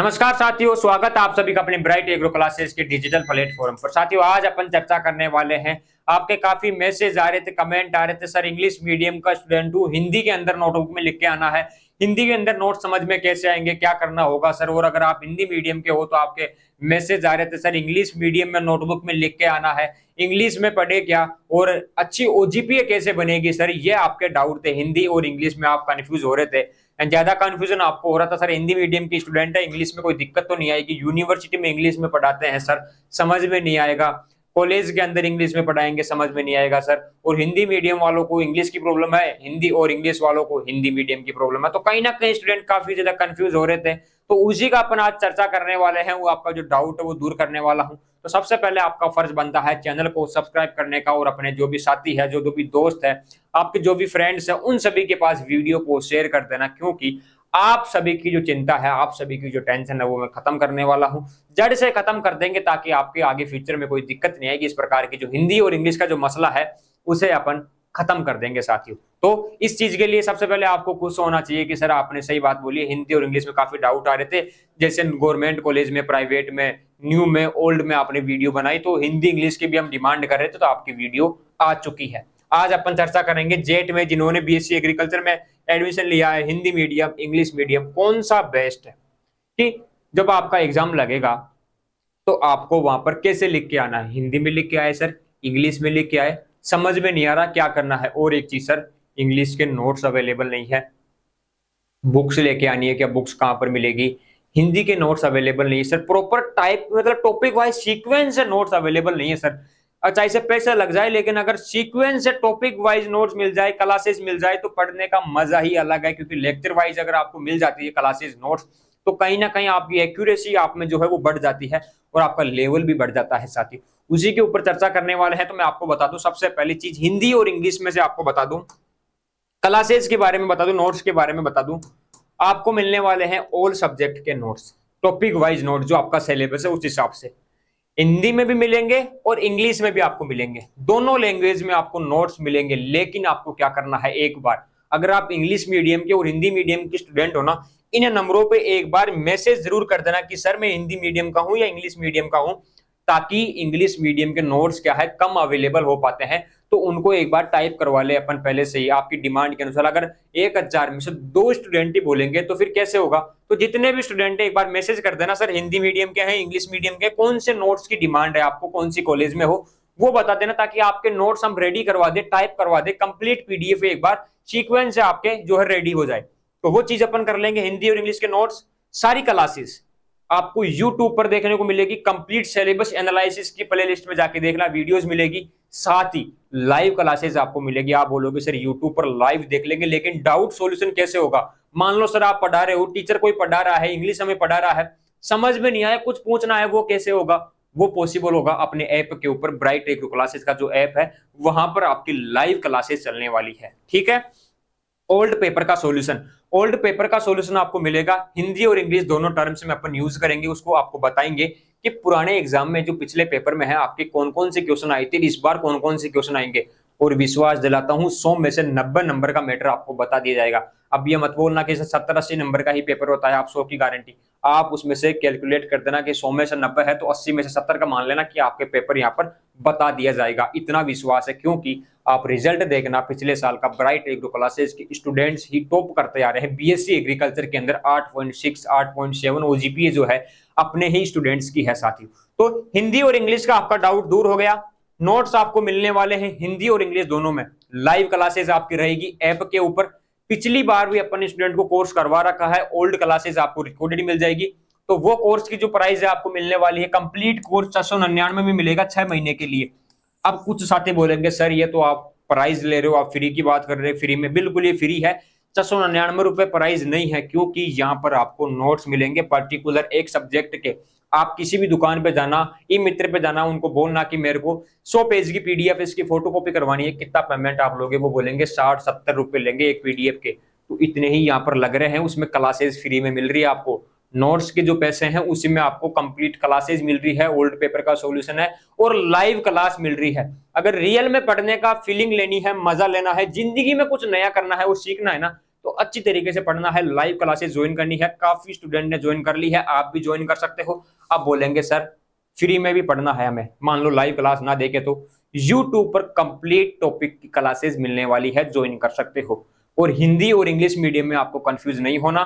नमस्कार साथियों, स्वागत आप सभी का अपने ब्राइट एग्रो क्लासेस के डिजिटल प्लेटफॉर्म पर। साथियों, आज अपन चर्चा करने वाले हैं आपके काफ़ी मैसेज आ रहे थे कमेंट आ रहे थे, सर इंग्लिश मीडियम का स्टूडेंट हूँ, हिंदी के अंदर नोटबुक में लिख के आना है। हिंदी के अंदर नोट समझ में कैसे आएँगे, क्या करना होगा, सर? और अगर आप हिंदी मीडियम के हो तो आपके मैसेज आ रहे थे, सर इंग्लिश मीडियम में नोटबुक में लिख के आना है। इंग्लिश में पढ़े क्या? और अच्छी ओजीपीए कैसे बनेगी, सर? ये आपके डाउट थे, हिंदी और इंग्लिश में आप कंफ्यूज हो रहे थे। ज़्यादा कंफ्यूजन आपको हो रहा था सर हिंदी मीडियम की स्टूडेंट है इंग्लिश में कोई दिक्कत तो नहीं आएगी। यूनिवर्सिटी में इंग्लिश में पढ़ाते हैं सर समझ में नहीं आएगा। कॉलेज के अंदर इंग्लिश में पढ़ाएँगे, समझ में नहीं आएगा सर और हिंदी मीडियम वालों को इंग्लिश की प्रॉब्लम है, हिंदी और इंग्लिश वालों को हिंदी मीडियम की प्रॉब्लम है। तो कहीं ना कहीं स्टूडेंट काफ़ी ज़्यादा कंफ्यूज हो रहे थे। तो उसी का अपन आज चर्चा करने वाले हैं, वो आपका जो डाउट है, वो दूर करने वाला हूँ। तो सबसे पहले आपका फ़र्ज़ बनता है चैनल को सब्सक्राइब करने का और अपने जो भी साथी है, जो जो भी दोस्त है, आपके जो भी फ्रेंड्स है, उन सभी के पास वीडियो को शेयर कर देना, क्योंकि आप सभी की जो चिंता है, आप सभी की जो टेंशन है, वो मैं खत्म करने वाला हूँ। जड़ से खत्म कर देंगे ताकि आपके आगे फ्यूचर में कोई दिक्कत नहीं आएगी। इस प्रकार की जो हिंदी और इंग्लिश का जो मसला है, उसे अपन खत्म कर देंगे साथियों। तो इस चीज़ के लिए सबसे पहले आपको खुश होना चाहिए कि, सर, आपने सही बात बोली हिंदी और इंग्लिश में काफ़ी डाउट आ रहे थे। जैसे गवर्नमेंट कॉलेज में प्राइवेट में न्यू में, ओल्ड में आपने वीडियो बनाई तो हिंदी, इंग्लिश की भी हम डिमांड कर रहे थे तो आपकी वीडियो आ चुकी है। आज अपन चर्चा करेंगे जेट में, जिन्होंने बीएससी एग्रीकल्चर में एडमिशन लिया है, हिंदी मीडियम इंग्लिश मीडियम कौन सा बेस्ट है? कि जब आपका एग्ज़ाम लगेगा तो आपको वहाँ पर कैसे लिख के आना है? हिंदी में लिख के आए, सर। इंग्लिश में लिख के आए। समझ में नहीं आ रहा क्या करना है। और एक चीज़, सर, इंग्लिश के नोट्स अवेलेबल नहीं है। बुक्स लेके आनी है क्या? बुक्स कहाँ पर मिलेगी? हिंदी के नोट्स अवेलेबल नहीं है सर प्रॉपर टाइप मतलब टॉपिक वाइज सीक्वेंस से नोट्स अवेलेबल नहीं है सर अच्छा इसे पैसा लग जाए, लेकिन अगर सीक्वेंस से टॉपिक वाइज नोट्स मिल जाए क्लासेस मिल जाए तो पढ़ने का मज़ा ही अलग है, क्योंकि लेक्चर वाइज अगर आपको मिल जाती है क्लासेस नोट्स तो कहीं ना कहीं आपकी एक्यूरेसी आप में जो है वो बढ़ जाती है और आपका लेवल भी बढ़ जाता है साथ। ही उसी के ऊपर चर्चा करने वाले हैं तो मैं आपको बता दूँ, सबसे पहली चीज़ हिंदी और इंग्लिश में से आपको बता दूँ। क्लासेज के बारे में बता दूँ नोट्स के बारे में बता दूँ। आपको मिलने वाले हैं ऑल सब्जेक्ट के नोट्स टॉपिक वाइज नोट जो आपका सिलेबस है उस हिसाब से। हिंदी में भी मिलेंगे और इंग्लिश में भी आपको मिलेंगे। दोनों लैंग्वेज में आपको नोट्स मिलेंगे, लेकिन आपको क्या करना है एक बार? अगर आप इंग्लिश मीडियम के और हिंदी मीडियम के स्टूडेंट हो ना, इन नंबरों पे एक बार मैसेज ज़रूर कर देना कि, सर, मैं हिंदी मीडियम का हूँ या इंग्लिश मीडियम का हूँ? ताकि इंग्लिश मीडियम के नोट्स क्या है, कम अवेलेबल हो पाते हैं। तो उनको एक बार टाइप करवा ले अपन पहले से ही आपकी डिमांड के अनुसार। अगर एक हज़ार में से दो स्टूडेंट ही बोलेंगे तो फिर कैसे होगा? तो जितने भी स्टूडेंट है, एक बार मैसेज कर देना, सर, हिंदी मीडियम के हैं इंग्लिश मीडियम के कौन से नोट्स की डिमांड है आपको? कौन सी कॉलेज में हो? वो बता देना ताकि आपके नोट्स हम रेडी करवा दे टाइप करवा दे कंप्लीट पीडीएफ एक बार सीक्वेंस आपके जो है रेडी हो जाए। तो वो चीज़ अपन कर लेंगे, हिंदी और इंग्लिश के नोट्स सारी क्लासेस आपको YouTube पर देखने को मिलेगी कंप्लीट सिलेबस एनालिसिस की प्लेलिस्ट में जाके देखना वीडियोस मिलेगी। साथ ही लाइव क्लासेस आपको मिलेगी। आप बोलोगे, सर यूट्यूब पर लाइव देख लेंगे, लेकिन डाउट सॉल्यूशन कैसे होगा? मान लो, सर, आप पढ़ा रहे हो टीचर कोई पढ़ा रहा है इंग्लिश हमें पढ़ा रहा है, समझ में नहीं आया, कुछ पूछना है, वो कैसे होगा? वो पॉसिबल होगा अपने ऐप के ऊपर ब्राइट एग्रो क्लासेस का जो ऐप है, वहाँ पर आपकी लाइव क्लासेस चलने वाली है। ठीक है? ओल्ड पेपर का सॉल्यूशन ओल्ड पेपर का सॉल्यूशन आपको मिलेगा। हिंदी और इंग्लिश दोनों टर्म्स में अपन यूज़ करेंगे, उसको आपको बताएँगे। कि पुराने एग्ज़ाम में जो पिछले पेपर में है, आपके कौन कौन से क्वेश्चन आए थे, इस बार कौन कौन से क्वेश्चन आएँगे? और विश्वास दिलाता हूँ, सौ में से नब्बे नंबर का मैटर आपको बता दिया जाएगा। अब यह मत बोलना कि सत्तर अस्सी नंबर का ही पेपर होता है, आप सौ की गारंटी आप उसमें से कैलकुलेट कर देना कि सौ में से नब्बे है तो अस्सी में से सत्तर का मान लेना कि आपके पेपर यहाँ पर बता दिया जाएगा। इतना विश्वास है क्योंकि आप रिज़ल्ट देखना, पिछले साल का ब्राइट एग्रो क्लासेस के स्टूडेंट्स ही टॉप करते आ रहे हैं। बीएससी एग्रीकल्चर के अंदर 8.6 8.7 ओजीपीए जो है, अपने ही स्टूडेंट्स की है साथियों। तो हिंदी और इंग्लिश का आपका डाउट दूर हो गया। नोट्स आपको मिलने वाले हैं हिंदी और इंग्लिश दोनों में। लाइव क्लासेस आपकी रहेगी ऐप के ऊपर। पिछली बार भी अपन स्टूडेंट को कोर्स करवा रखा है ओल्ड क्लासेस आपको रिकॉर्डेड मिल जाएगी। तो वो कोर्स की जो प्राइस है आपको मिलने वाली है कंप्लीट कोर्स छह सौ निन्यानवे में मिलेगा छह महीने के लिए। अब कुछ साथी बोलेंगे, सर, ये तो आप प्राइस ले रहे हो, आप फ्री की बात कर रहे हो फ्री में बिल्कुल ये फ्री है। छह सौ निन्यानवे रुपए प्राइस नहीं है, क्योंकि यहाँ पर आपको नोट्स मिलेंगे पर्टिकुलर एक सब्जेक्ट के। आप किसी भी दुकान पे जाना ई मित्र पे जाना, उनको बोलना कि मेरे को सौ पेज की पीडीएफ इसकी फ़ोटो कॉपी करवानी है, कितना पेमेंट आप लोगे, वो बोलेंगे साठ सत्तर रुपए लेंगे एक पीडीएफ के। तो इतने ही यहाँ पर लग रहे हैं, उसमें क्लासेस फ्री में मिल रही है आपको। नोट्स के जो पैसे हैं, उसी में आपको कंप्लीट क्लासेस मिल रही है ओल्ड पेपर का सॉल्यूशन है और लाइव क्लास मिल रही है। अगर रियल में पढ़ने का फीलिंग लेनी है, मज़ा लेना है, ज़िंदगी में कुछ नया करना है, वो सीखना है ना तो अच्छी तरीके से पढ़ना है लाइव क्लासेस ज्वाइन करनी है। काफ़ी स्टूडेंट ने ज्वाइन कर ली है, आप भी ज्वाइन कर सकते हो। आप बोलेंगे, सर फ्री में भी पढ़ना है हमें। मान लो लाइव क्लास ना देखे तो यूट्यूब पर कंप्लीट टॉपिक की क्लासेज मिलने वाली है ज्वाइन कर सकते हो। और हिंदी और इंग्लिश मीडियम में आपको कंफ्यूज नहीं होना।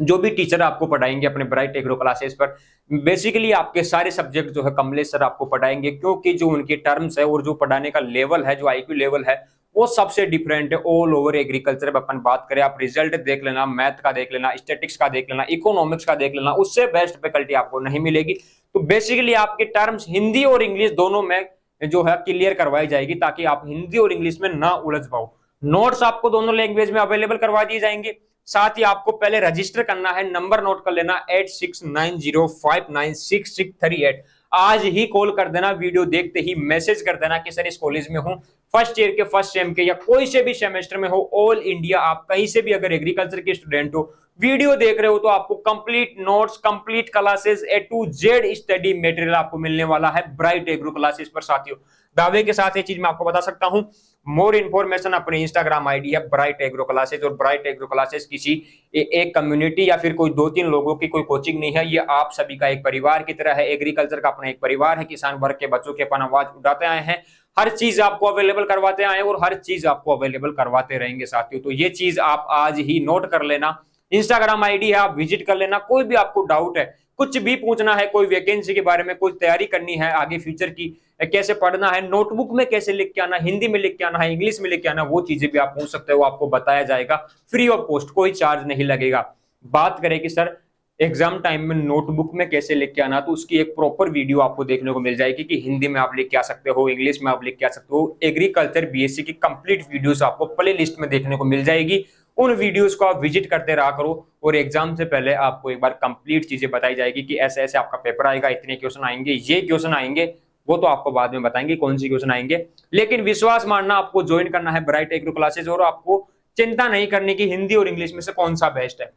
जो भी टीचर आपको पढ़ाएँगे अपने ब्राइट एग्रो क्लासेस पर बेसिकली आपके सारे सब्जेक्ट जो है कमलेश सर आपको पढ़ाएँगे, क्योंकि जो उनके टर्म्स है और जो पढ़ाने का लेवल है, जो आईक्यू लेवल है, वो सबसे डिफरेंट है ऑल ओवर एग्रीकल्चर अपन बात करें, आप रिज़ल्ट देख लेना मैथ का देख लेना स्टेटिक्स का देख लेना इकोनॉमिक्स का देख लेना, उससे बेस्ट फैकल्टी आपको नहीं मिलेगी। तो बेसिकली आपके टर्म्स हिंदी और इंग्लिश दोनों में जो है क्लियर करवाई जाएगी, ताकि आप हिंदी और इंग्लिश में ना उलझ पाओ। नोट्स आपको दोनों लैंग्वेज में अवेलेबल करवा दिए जाएँगे। साथ ही आपको पहले रजिस्टर करना है नंबर नोट कर लेना eight six nine zero five nine six six three eight आज ही कॉल कर देना वीडियो देखते ही मैसेज कर देना कि सर इस कॉलेज में हूँ फ़र्स्ट ईयर के फ़र्स्ट सेम के या कोई से भी सेमेस्टर में हो ऑल इंडिया आप कहीं से भी अगर एग्रीकल्चर के स्टूडेंट हो वीडियो देख रहे हो तो आपको complete notes complete classes A to Z study material आपको मिलने वाला है ब्राइट एग्रो क्लासेस पर साथियों। दावे के साथ ये चीज़ मैं आपको बता सकता हूँ। मोर इन्फॉर्मेशन अपने इंस्टाग्राम आईडी है ब्राइट एग्रो क्लासेस और ब्राइट एग्रो क्लासेस किसी ए, एक कम्युनिटी या फिर कोई दो तीन लोगों की कोई कोचिंग नहीं है। ये आप सभी का एक परिवार की तरह है एग्रीकल्चर का अपना एक परिवार है किसान वर्ग के बच्चों के अपन आवाज़ उठाते आए हैं। हर चीज़ आपको अवेलेबल करवाते आए और हर चीज़ आपको अवेलेबल करवाते रहेंगे साथियों। तो ये चीज़ आप आज ही नोट कर लेना। इंस्टाग्राम आईडी है, आप विज़िट कर लेना। कोई भी आपको डाउट है, कुछ भी पूछना है, कोई वैकेंसी के बारे में कोई तैयारी करनी है आगे फ्यूचर की कैसे पढ़ना है नोटबुक में कैसे लिख के आना, हिंदी में लिख के आना है इंग्लिश में लिख के आना, वो चीज़ें भी आप पूछ सकते हो, आपको बताया जाएगा। फ्री ऑफ़ कॉस्ट कोई चार्ज नहीं लगेगा। बात करें कि, सर एग्ज़ाम टाइम में नोटबुक में कैसे लिख के आना तो उसकी एक प्रॉपर वीडियो आपको देखने को मिल जाएगी कि हिंदी में आप लिख के आ सकते हो, इंग्लिश में आप लिख के आ सकते हो। एग्रीकल्चर बीएससी की कंप्लीट वीडियोस आपको प्ले लिस्ट में देखने को मिल जाएगी। उन वीडियोस को आप विज़िट करते रहा करो और एग्ज़ाम से पहले आपको एक बार कंप्लीट चीज़ें बताई जाएगी कि ऐसे ऐसे आपका पेपर आएगा, इतने क्वेश्चन आएँगे, ये क्वेश्चन आएँगे, वो तो आपको बाद में बताएँगे कौन सी क्वेश्चन आएँगे। लेकिन विश्वास मानना आपको ज्वाइन करना है ब्राइट एग्रो क्लासेस और आपको चिंता नहीं करने की हिंदी और इंग्लिश में से कौन सा बेस्ट है?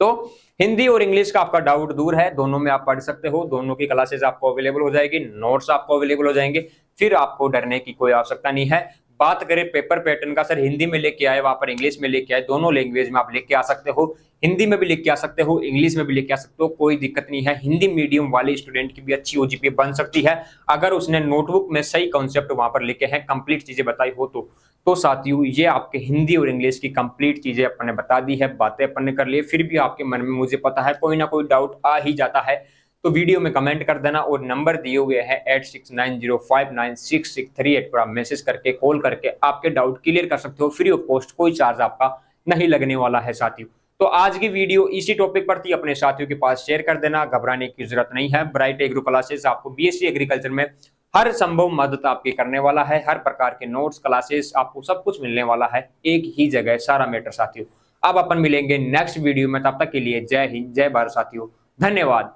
तो हिंदी और इंग्लिश का आपका डाउट दूर है। दोनों में आप पढ़ सकते हो। दोनों की क्लासेस आपको अवेलेबल हो जाएगी। नोट्स आपको अवेलेबल हो जाएँगे। फिर आपको डरने की कोई आवश्यकता नहीं है। बात करें पेपर पैटर्न का सर हिंदी में लेके आए, वहाँ पर इंग्लिश में लेके आए, दोनों लैंग्वेज में आप लेके आ सकते हो। हिंदी में भी लिख के आ सकते हो इंग्लिश में भी लेके आ सकते हो, कोई दिक्कत नहीं है। हिंदी मीडियम वाले स्टूडेंट की भी अच्छी ओजीपी बन सकती है। अगर उसने नोटबुक में सही कॉन्सेप्ट वहाँ पर लिखे हैं कंप्लीट चीज़ें बताई हो तो। तो साथियों, ये आपके हिंदी और इंग्लिश की कंप्लीट चीज़ें अपन ने बता दी है, बातें अपन ने कर ली फिर भी आपके मन में मुझे पता है, कोई ना कोई डाउट आ ही जाता है। तो वीडियो में कमेंट कर देना और नंबर दिए हुए हैं eight six nine zero five nine six six three eight पर आप मैसेज करके कॉल करके आपके डाउट क्लियर कर सकते हो। फ्री ऑफ़ कॉस्ट कोई चार्ज आपका नहीं लगने वाला है साथियों। तो आज की वीडियो इसी टॉपिक पर थी। अपने साथियों के पास शेयर कर देना, घबराने की ज़रूरत नहीं है। ब्राइट एग्रो क्लासेस आपको बीएससी एग्रीकल्चर में हर संभव मदद आपकी करने वाला है। हर प्रकार के नोट्स क्लासेस आपको सब कुछ मिलने वाला है। एक ही जगह, सारा मैटर साथियों। अब अपन मिलेंगे नेक्स्ट वीडियो में। तब तक के लिए जय हिंद, जय भारत साथियों। धन्यवाद।